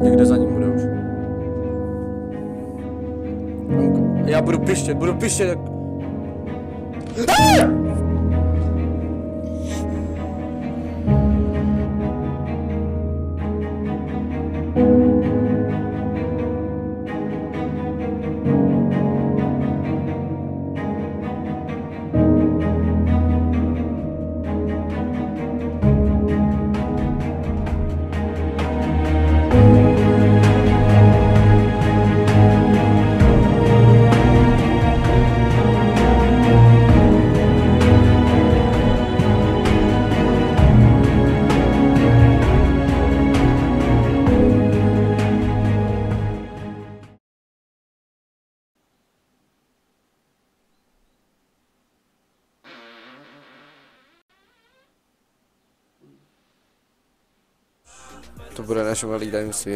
někde za ním bude už. Já budu pištět, budu pištět jak... To bude naše malý tajemství?